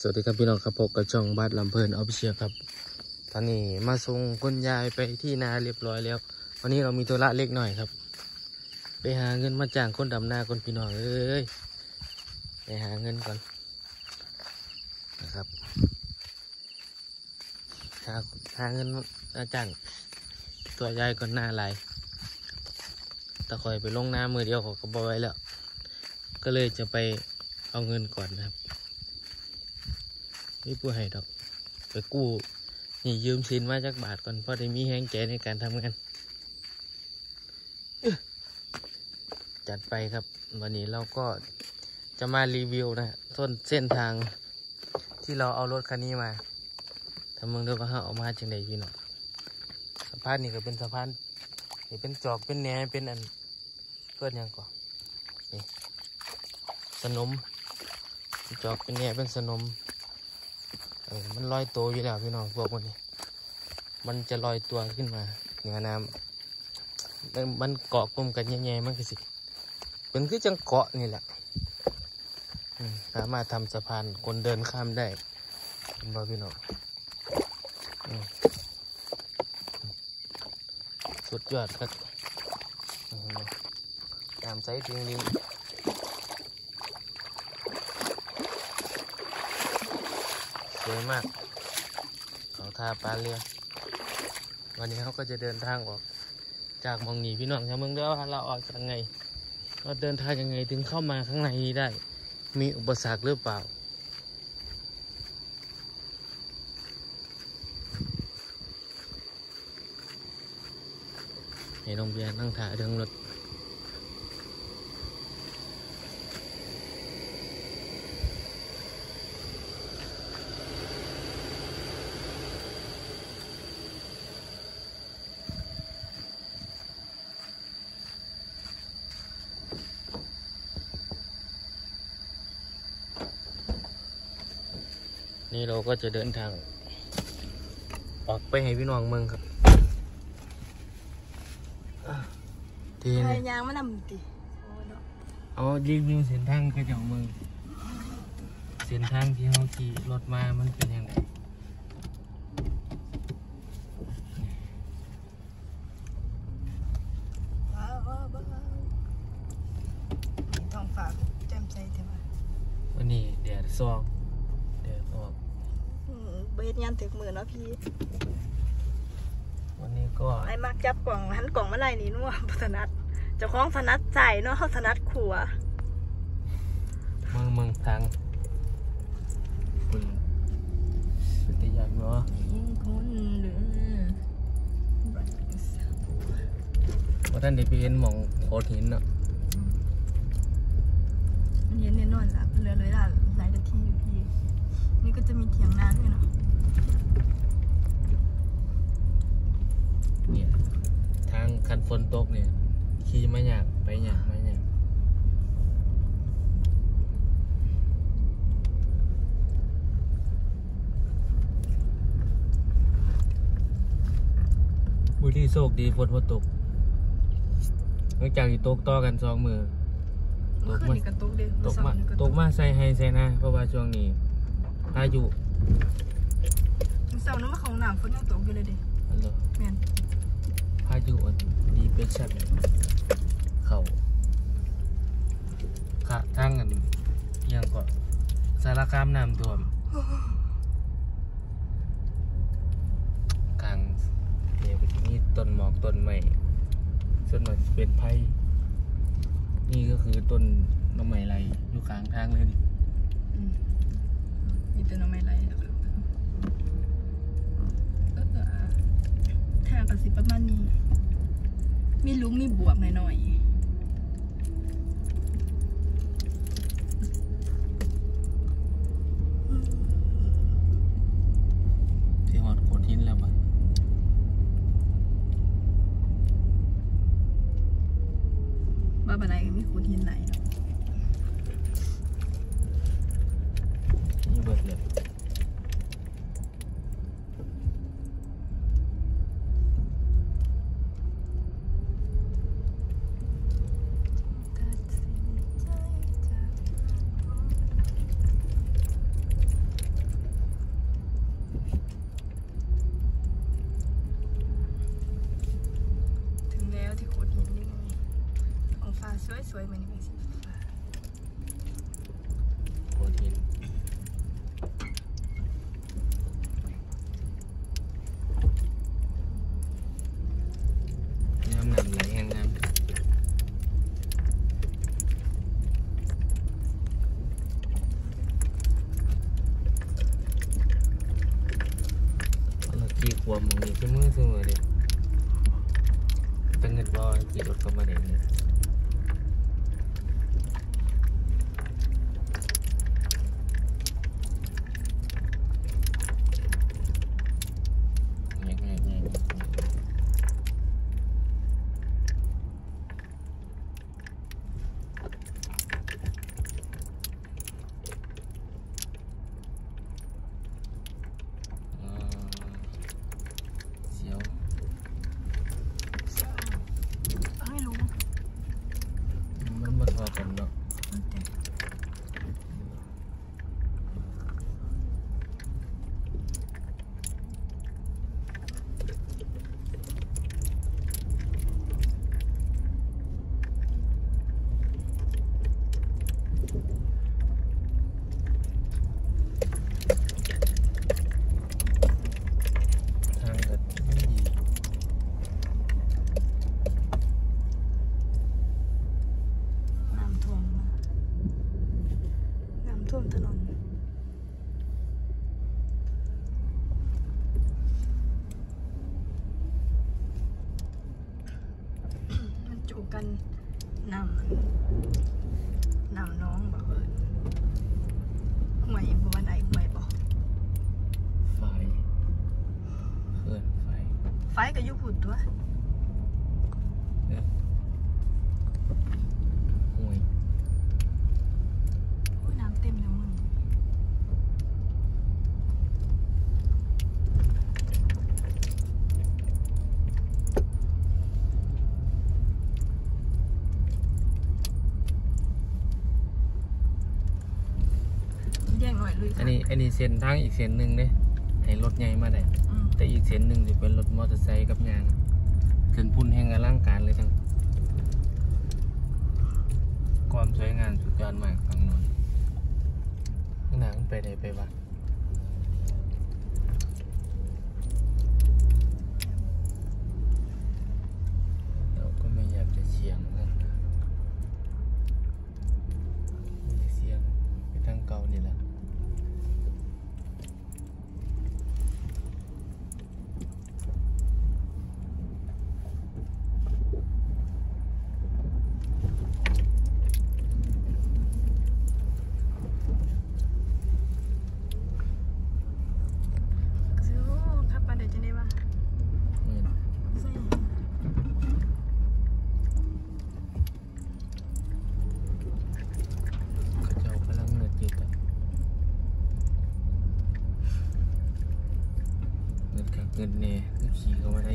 สวัสดีครับพี่น้องครับพบกับช่องบ้านลำเพลินออฟเชียครับ ตอนนี้มาส่งคุณยายไปที่นาเรียบร้อยแล้ว วันนี้เรามีตัวละเล็กหน่อยครับ ไปหาเงินมาจ้างคนดำนาคนพี่น้องเอ้ยไปหาเงินก่อนนะครับหาหาเงินมาจ้างตัวยายก่อนหน้าไหลายตะคอยไปลงน้ามือเดียวเขก็บอยไว้แล้ว ก็เลยจะไปเอาเงินก่อนนะครับ นี่ผู้ให้ดอกไปกู้นี่ยืมสินมาจากบาทก่อนเพราะได้มีแห้งใจในการทำงานจัดไปครับ วันนี้เราก็จะมารีวิวนะต้นเส้นทางที่เราเอารถคันนี้มาทำเมืองดิมว่าเราเอามาจังใดพี่น้องสะพานนี่ก็เป็นสะพานนี่เป็นจอกเป็นแหนเป็นอันเพื่อนยังก่อนนี่สนมจอกเป็นแหนเป็นสนม เออมันลอยตัวอยู่แล้วพี่น้องพวกมันนี้มันจะลอยตัวขึ้นมาเหนือน้ำมันเกาะกลุ่มกันแย่ๆมันก็สิเป็นคือจังเกาะนี่แหละสามารถทำสะพานคนเดินข้ามได้บ่พี่น้องสุดยอดครับตามไซส์จริงลิ สวยมาก เขาทาปลาเรือวันนี้เขาก็จะเดินทางออก จากมองหนีพี่น้องชาวเมืองด้อว่าเราออกยังไงเราเดินทางยังไงถึงเข้ามาข้างในนี้ได้ มีอุปสรรคหรือเปล่าให้น้องเบียร์นั่งถ่ายเรื่องรถ นี่เราก็จะเดินทาง ออกไปให้พี่น้องเมืองครับอะทีพนี้ยายามมานำติโอ้เนาะเอารีวิวเส้นทางกระเจ้าเมือง เส้นทางที่เขาขี่รถมามันเป็นยังไง ว้าวว้าวว้าวท้องฟ้าแจ่มใสเถอะว่า วันนี้แดดซองแดดออก อืมเบ็ดยันถึกมือเนาะพี่ วันนี้ก็ไอ้มักจับกล่องหันกล่องมาไล่นี่นัวบ่ถนัดเจ้าของถนัดใส่เนาะเขาถนัดขัวเมืองเมืองทางคุณปฏิญาณเนาะยิ่งคนเหลือว่าท่านได้ไปเห็นหมองโขดหินเนาะเย็นแน่นอนล่ะเหลือเลยล่ะหลายนาทีอยู่พี่ นี่ก็จะมีเถียงนาด้วยเนาะ เนี่ยทางคัน ฝนตกเนี่ยขี่มาอยากไปอยากมาอยากบุรีโชคดีฝนพอตกหลังจากที่ตกต่อกันสองมือเมื่อคืนนี่ก็ตกเด้ตกมาเอเช้นี่ตกมาใส่ให้ใส่นะเพราะว่าช่วงนี้พายุเสาร์นั้นมาของน้ำฝนยังตกอยู่เลยเด้อันเหรอแม่น พายุอันดีเปชัดเขาขะทางอันอิหยังก็สารคามน้ำท่วมกลางเดี๋ยวก็จะมีต้นหมอกต้นไม้ส่วนมากจะเป็นไผ่นี่ก็คือต้นน้ำไม้ไรอยู่กลางทางเลยนี่อืมมีแต่หน้ำไม้ไรบเออเอออะทางก สิประมาณนี้ มีหลุมมีบวกหน่อยๆที่หอดโขดหินแล้วบัดบ้าบันไดก็มีขูดหินไหลเนาะนี่เบิดเลย làm กันน้ำมันน้ำน้องบอกเออห่วยบ่วันไหนห่วยบอกไฟเขื่อนไฟ ไฟก็อยุผุดตัว เอ้ยห่วย โอ้ยน้ำเต็มเลยมึง แย่ง หน่อยเลยอันนี้อันนี้เส้นทางอีกเส้นหนึ่งเด้ให้รถใหญ่มาได้อืมแต่อีกเส้นหนึ่งจะเป็นรถมอเตอร์ไซค์กับยางเส้นพุ่นแห่งอลังการเลยทั้งความสวยงามสุดยอดมากฝั่งโน้นหนังไปไหนไปวะเราก็ไม่อยากจะเฉียงนะไม่ได้เสียงไปทางเก่านี่แหละ ซื้อขับไปเดี๋ยวจะได้ว่า นี่ ใส่ เขาเจ้ากำลังเงินจิตอะเงินกักเนเน่ก็ขี่เข้ามาได้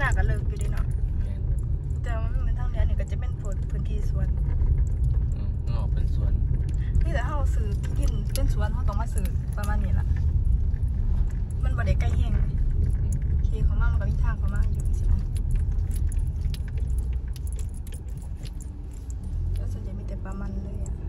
หนากะเลิกอยู่ดีเนาะแต่ว่ามันเป็นทางเดียวนี่ก็จะเป็นพื้นที่สวนอืมออเป็นสวนนี่แต่เ้าซื้อกินเป็นสวนเฮาต้องมาซื้อประมาณนี้ละมันบ่ได้ใกล้แห้งขี่เขามากมันก็มีทางเขามากอยู่ใช่ไสิก็ส่วนใหญ่มีแต่ประมาณเลยอะ